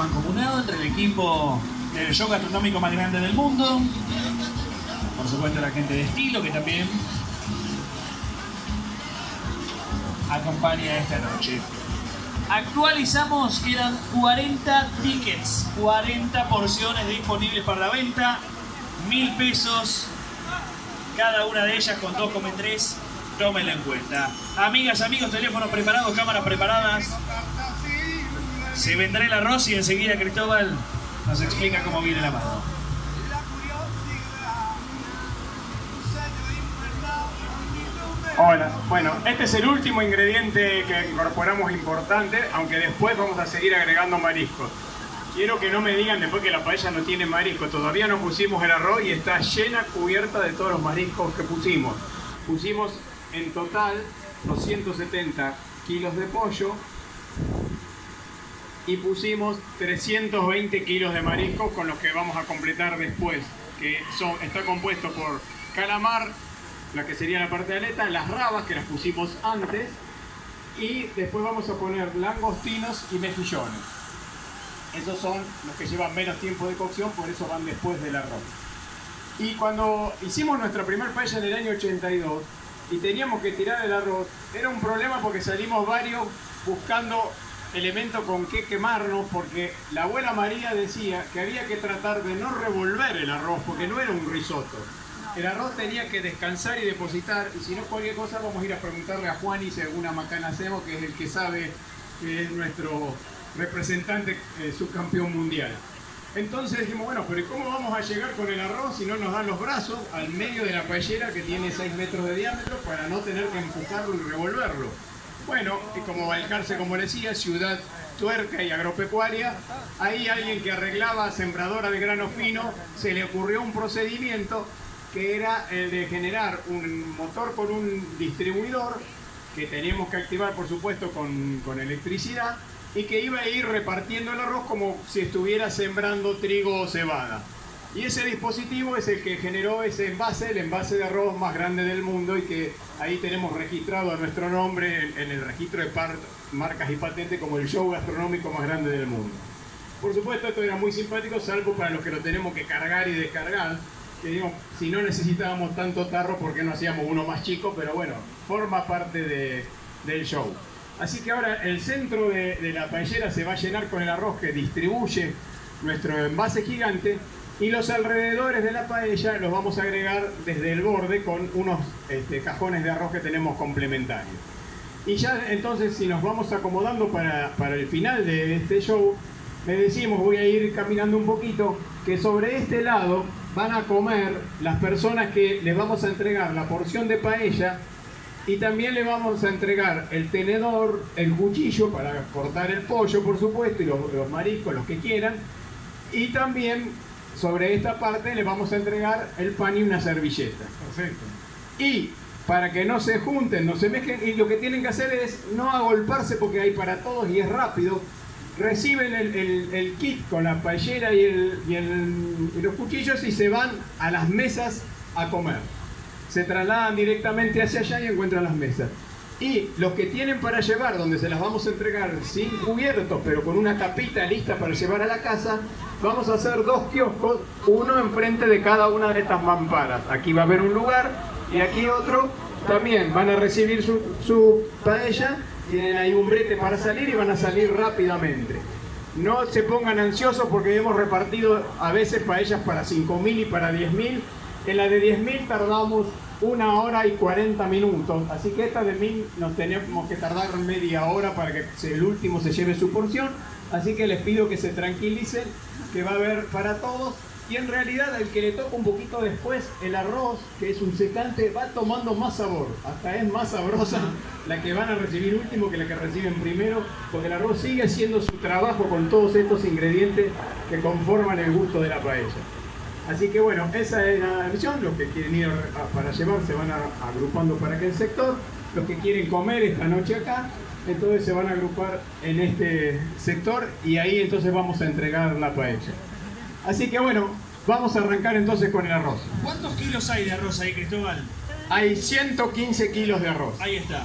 mancomunado entre el equipo del show gastronómico más grande del mundo. Por supuesto la gente de estilo que también acompaña esta noche. Actualizamos, quedan 40 tickets, 40 porciones disponibles para la venta, mil pesos cada una de ellas con 2,3, tómenla en cuenta. Amigas, amigos, teléfonos preparados, cámaras preparadas. Se vendrá el arroz y enseguida Cristóbal nos explica cómo viene la mano. Hola, bueno, este es el último ingrediente que incorporamos importante, aunque después vamos a seguir agregando mariscos. Quiero que no me digan después que la paella no tiene marisco. Todavía no pusimos el arroz y está llena, cubierta de todos los mariscos que pusimos. Pusimos en total 270 kilos de pollo y pusimos 320 kilos de mariscos con los que vamos a completar después, que son, está compuesto por calamar, la que sería la parte de aleta, las rabas que las pusimos antes y después vamos a poner langostinos y mejillones. Esos son los que llevan menos tiempo de cocción, por eso van después del arroz. Y cuando hicimos nuestra primera paella en el año 82 y teníamos que tirar el arroz, era un problema porque salimos varios buscando elementos con que quemarnos, porque la abuela María decía que había que tratar de no revolver el arroz, porque no era un risotto. El arroz tenía que descansar y depositar, y si no cualquier cosa vamos a ir a preguntarle a Juan y si alguna macana hacemos, que es el que sabe que es nuestro representante eh, subcampeón mundial. Entonces dijimos, bueno, pero ¿cómo vamos a llegar con el arroz si no nos dan los brazos al medio de la paellera que tiene 6 metros de diámetro para no tener que empujarlo y revolverlo? Bueno, y como Valcarce, como decía, ciudad tuerca y agropecuaria, ahí alguien que arreglaba sembradora de grano fino, se le ocurrió un procedimiento que era el de generar un motor con un distribuidor que teníamos que activar, por supuesto, con, con electricidad y que iba a ir repartiendo el arroz como si estuviera sembrando trigo o cebada. Y ese dispositivo es el que generó ese envase, el envase de arroz más grande del mundo y que ahí tenemos registrado a nuestro nombre en, el registro de marcas y patentes como el show gastronómico más grande del mundo. Por supuesto esto era muy simpático, salvo para los que lo tenemos que cargar y descargar, que digo, si no necesitábamos tanto tarro, ¿por qué no hacíamos uno más chico? Pero bueno, forma parte del show. Así que ahora el centro de, la paellera se va a llenar con el arroz que distribuye nuestro envase gigante y los alrededores de la paella los vamos a agregar desde el borde con unos este, cajones de arroz que tenemos complementarios. Y ya entonces si nos vamos acomodando para, para el final de este show, le decimos, voy a ir caminando un poquito, que sobre este lado van a comer las personas que les vamos a entregar la porción de paella y también le vamos a entregar el tenedor, el cuchillo para cortar el pollo, por supuesto, y los, mariscos, los que quieran. Y también sobre esta parte le vamos a entregar el pan y una servilleta. Perfecto. Y para que no se junten, no se mezclen, y lo que tienen que hacer es no agolparse porque hay para todos y es rápido. Reciben el, kit con la paellera y, y los cuchillos y se van a las mesas a comer se trasladan directamente hacia allá y encuentran las mesas. Y los que tienen para llevar, donde se las vamos a entregar sin cubiertos, pero con una tapita lista para llevar a la casa, vamos a hacer dos kioscos, uno enfrente de cada una de estas mamparas. Aquí va a haber un lugar y aquí otro. También van a recibir su, su paella, tienen ahí un brete para salir y van a salir rápidamente. No se pongan ansiosos porque hemos repartido a veces paellas para 5.000 y para 10.000 en la de 10.000 tardamos una hora y 40 minutos, así que esta de 1.000 nos tenemos que tardar media hora para que el último se lleve su porción, así que les pido que se tranquilicen, que va a haber para todos, y en realidad al que le toca un poquito después el arroz, que es un secante, va tomando más sabor, hasta es más sabrosa la que van a recibir último que la que reciben primero, porque el arroz sigue haciendo su trabajo con todos estos ingredientes que conforman el gusto de la paella. Así que bueno, esa es la visión. Los que quieren ir para llevar se van agrupando para aquel sector. Los que quieren comer esta noche acá, entonces se van a agrupar en este sector y ahí entonces vamos a entregar la paella. Así que bueno, vamos a arrancar entonces con el arroz. ¿Cuántos kilos hay de arroz ahí, Cristóbal? Hay 115 kilos de arroz. Ahí está.